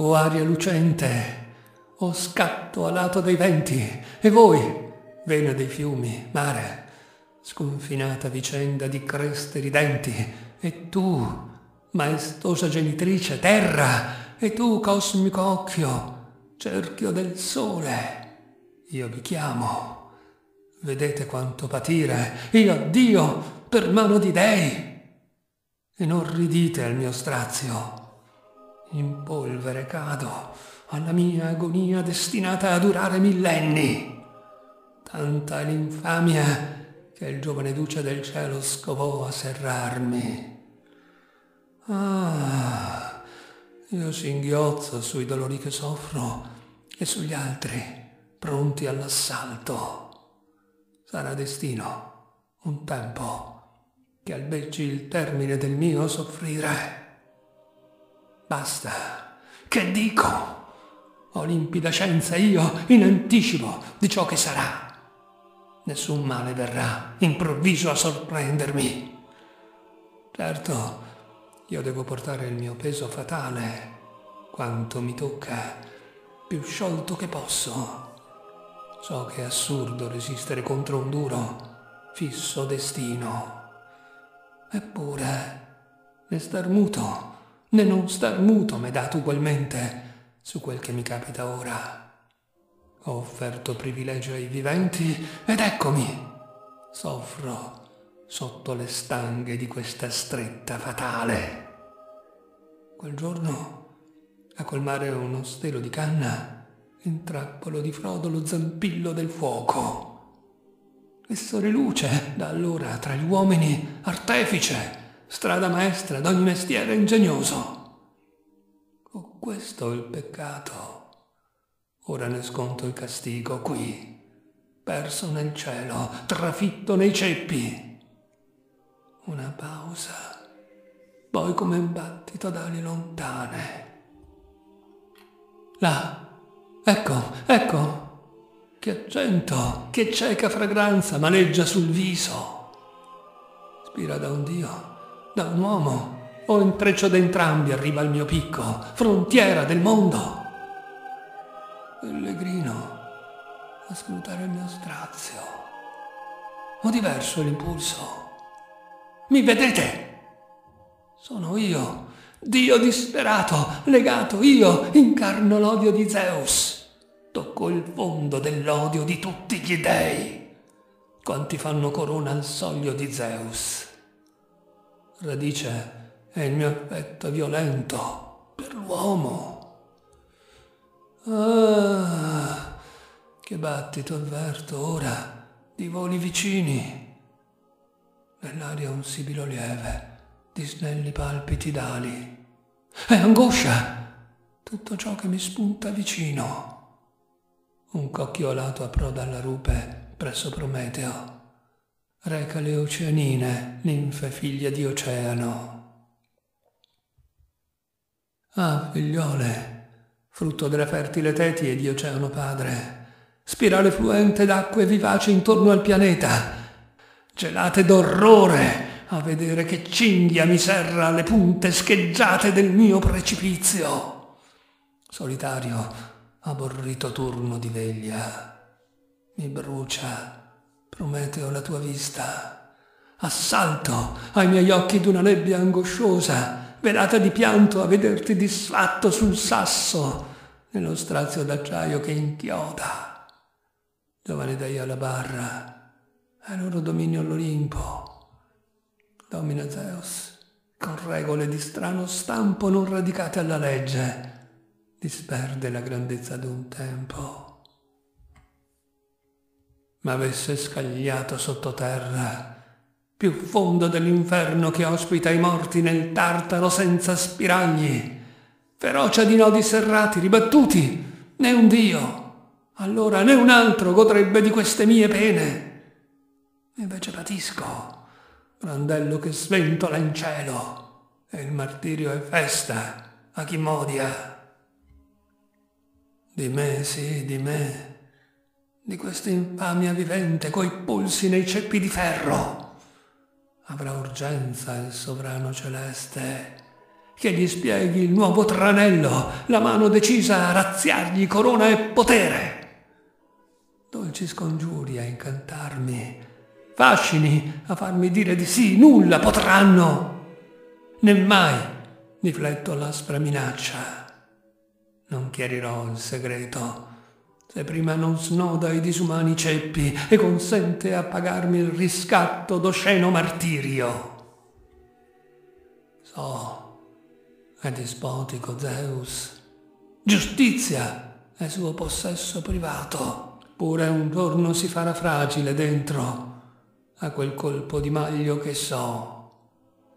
o aria lucente, o scatto alato dei venti, e voi, vena dei fiumi, mare, sconfinata vicenda di creste ridenti, e tu, maestosa genitrice, terra, e tu, cosmico occhio, cerchio del sole, io vi chiamo. Vedete quanto patire, io Dio, per mano di dei. E non ridite al mio strazio. In polvere cado alla mia agonia destinata a durare millenni. Tanta è l'infamia che il giovane duce del cielo scovò a serrarmi. Ah, io singhiozzo sui dolori che soffro e sugli altri pronti all'assalto. Sarà destino, un tempo, che albeggi il termine del mio soffrire. Basta, che dico? Ho limpida scienza io in anticipo di ciò che sarà. Nessun male verrà improvviso a sorprendermi. Certo, io devo portare il mio peso fatale, quanto mi tocca, più sciolto che posso. So che è assurdo resistere contro un duro, fisso destino. Eppure, né star muto, né non star muto m'è dato ugualmente su quel che mi capita ora. Ho offerto privilegio ai viventi ed eccomi, soffro sotto le stanghe di questa stretta fatale. Quel giorno, a colmare uno stelo di canna, intrappolo di Frodo lo zampillo del fuoco. Esso riluce da allora tra gli uomini artefice, strada maestra d'ogni mestiere ingegnoso questo il peccato. Ora ne sconto il castigo qui, perso nel cielo, trafitto nei ceppi. Una pausa, poi come un battito d'ali lontane. Là, ecco, ecco, che accento, che cieca fragranza maneggia sul viso. Spira da un Dio, da un uomo, o intreccio d'entrambi arriva al mio picco, frontiera del mondo. Pellegrino, a scrutare il mio strazio. Ho diverso l'impulso. Mi vedete? Sono io, Dio disperato, legato, io incarno l'odio di Zeus. Tocco il fondo dell'odio di tutti gli dei. Quanti fanno corona al soglio di Zeus. Radice è il mio affetto violento per l'uomo. Ah, che battito avverto ora di voli vicini. Nell'aria un sibilo lieve di snelli palpiti d'ali. È angoscia tutto ciò che mi spunta vicino. Un cocchiolato approda alla rupe presso Prometeo. Reca le oceanine, ninfe figlia di oceano. Ah, figliole, frutto della fertile teti e di oceano padre, spirale fluente d'acque vivaci intorno al pianeta, gelate d'orrore a vedere che cinghia mi serra alle punte scheggiate del mio precipizio. Solitario, aborrito turno di veglia, mi brucia, Prometeo la tua vista, assalto ai miei occhi d'una nebbia angosciosa, velata di pianto a vederti disfatto sul sasso nello strazio d'acciaio che inchioda. Giovane dai alla barra, è loro dominio l'Olimpo. Domina Zeus, con regole di strano stampo non radicate alla legge, disperde la grandezza d'un tempo. Ma avesse scagliato sottoterra più fondo dell'inferno che ospita i morti nel tartaro senza spiragli, ferocia di nodi serrati, ribattuti, né un Dio, allora né un altro godrebbe di queste mie pene. Invece patisco, brandello che sventola in cielo, e il martirio è festa a chi modia. Di me, sì, di me, di questa infamia vivente coi pulsi nei ceppi di ferro avrà urgenza il sovrano celeste che gli spieghi il nuovo tranello, la mano decisa a razziargli corona e potere. Dolci scongiuri a incantarmi, fascini a farmi dire di sì, nulla potranno. Nemmai rifletto l'aspra minaccia. Non chiarirò il segreto se prima non snoda i disumani ceppi e consente a pagarmi il riscatto d'osceno martirio. So, è dispotico Zeus. Giustizia è suo possesso privato. Pure un giorno si farà fragile dentro a quel colpo di maglio che so.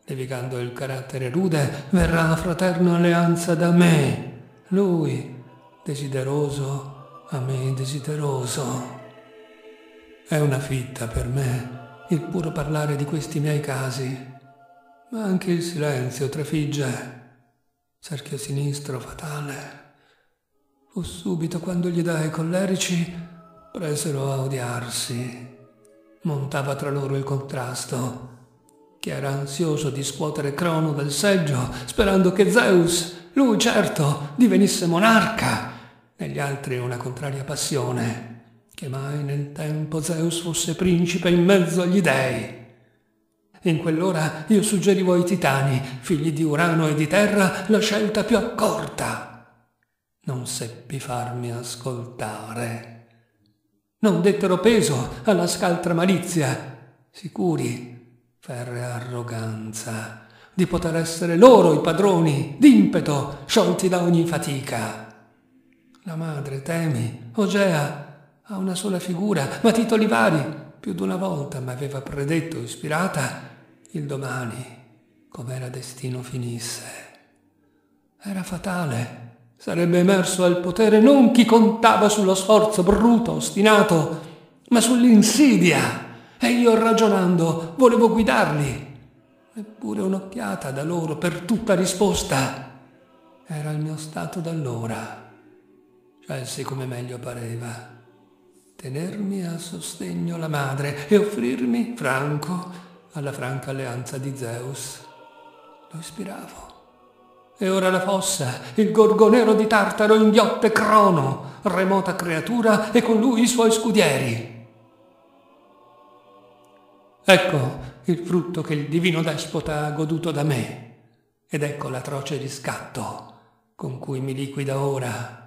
Levicando il carattere rude, verrà fraterna alleanza da me. Lui, desideroso, a me desideroso. È una fitta per me il puro parlare di questi miei casi, ma anche il silenzio trafigge. Cerchio sinistro fatale. Fu subito quando gli dai collerici presero a odiarsi. Montava tra loro il contrasto. Chi era ansioso di scuotere Crono dal seggio, sperando che Zeus, lui certo, divenisse monarca negli altri una contraria passione, che mai nel tempo Zeus fosse principe in mezzo agli dei. In quell'ora io suggerivo ai titani, figli di Urano e di Terra, la scelta più accorta. Non seppi farmi ascoltare. Non dettero peso alla scaltra malizia, sicuri, ferrea arroganza, di poter essere loro i padroni, d'impeto, sciolti da ogni fatica. La madre, temi, Ogea, ha una sola figura, ma titoli vari. Più d'una volta mi aveva predetto, ispirata, il domani, com'era destino finisse. Era fatale. Sarebbe emerso al potere non chi contava sullo sforzo bruto, ostinato, ma sull'insidia. E io ragionando volevo guidarli. Eppure un'occhiata da loro per tutta risposta. Era il mio stato d'allora scelse come meglio pareva. Tenermi a sostegno la madre e offrirmi, franco, alla franca alleanza di Zeus. Lo ispiravo. E ora la fossa, il gorgonero di Tartaro inghiotte Crono, remota creatura, e con lui i suoi scudieri. Ecco il frutto che il divino despota ha goduto da me, ed ecco l'atroce riscatto con cui mi liquida ora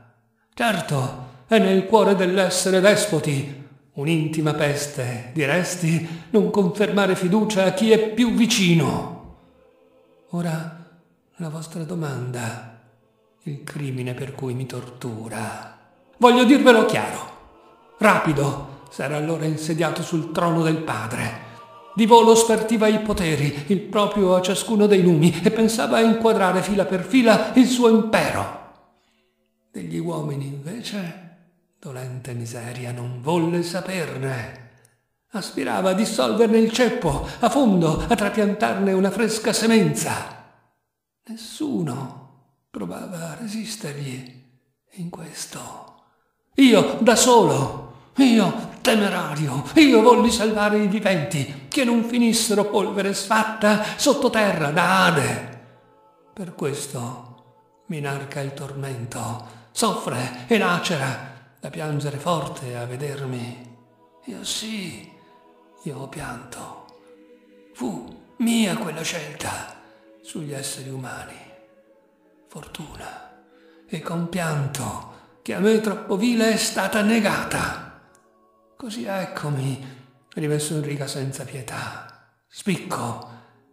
Certo, è nel cuore dell'essere despoti, un'intima peste, diresti, non confermare fiducia a chi è più vicino. Ora la vostra domanda, il crimine per cui mi tortura. Voglio dirvelo chiaro. Rapido s'era allora insediato sul trono del padre. Di volo spartiva i poteri, il proprio a ciascuno dei numi, e pensava a inquadrare fila per fila il suo impero. Degli uomini invece, dolente miseria, non volle saperne. Aspirava a dissolverne il ceppo, a fondo, a trapiantarne una fresca semenza. Nessuno provava a resistergli in questo. Io da solo, io temerario, io volli salvare i viventi, che non finissero polvere sfatta sottoterra da Ade. Per questo mi narca il tormento soffre e lacera da piangere forte a vedermi. Io sì, io ho pianto. Fu mia quella scelta sugli esseri umani. Fortuna e compianto che a me troppo vile è stata negata. Così eccomi, rimesso in riga senza pietà, spicco,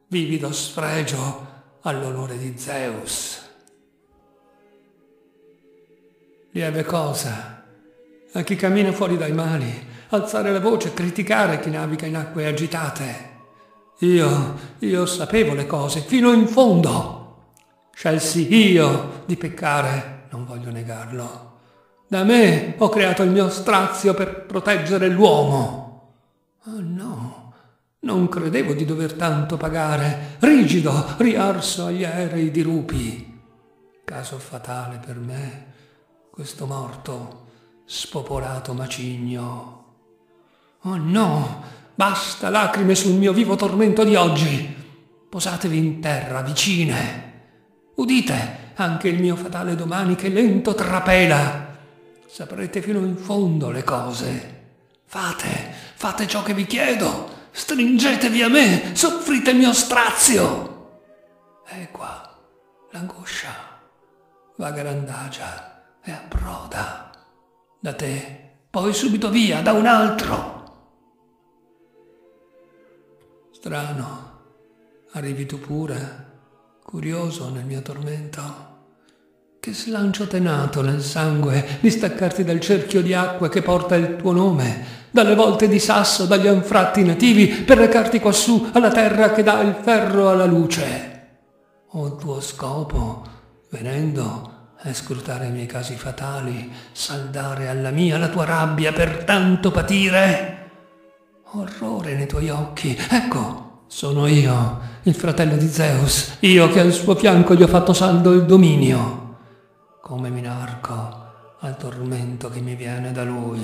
vivido sfregio all'onore di Zeus lieve cosa. A chi cammina fuori dai mali, alzare la voce, criticare chi naviga in acque agitate. Io, io sapevo le cose fino in fondo. Scelsi io di peccare, non voglio negarlo. Da me ho creato il mio strazio per proteggere l'uomo. Oh no, non credevo di dover tanto pagare, rigido, riarso agli aerei di rupi. Caso fatale per me questo morto, spopolato macigno. Oh no, basta lacrime sul mio vivo tormento di oggi. Posatevi in terra, vicine. Udite anche il mio fatale domani che lento trapela. Saprete fino in fondo le cose. Fate, fate ciò che vi chiedo. Stringetevi a me, soffrite il mio strazio. E qua l'angoscia vagarandagia e approda. Da te, poi subito via, da un altro. Strano, arrivi tu pure, curioso nel mio tormento. Che slancio tenato nel sangue di staccarti dal cerchio di acque che porta il tuo nome, dalle volte di sasso, dagli anfratti nativi, per recarti quassù alla terra che dà il ferro alla luce. O tuo scopo, venendo, è scrutare i miei casi fatali, saldare alla mia la tua rabbia per tanto patire? Orrore nei tuoi occhi, ecco, sono io, il fratello di Zeus, io che al suo fianco gli ho fatto saldo il dominio. Come mi narco al tormento che mi viene da lui.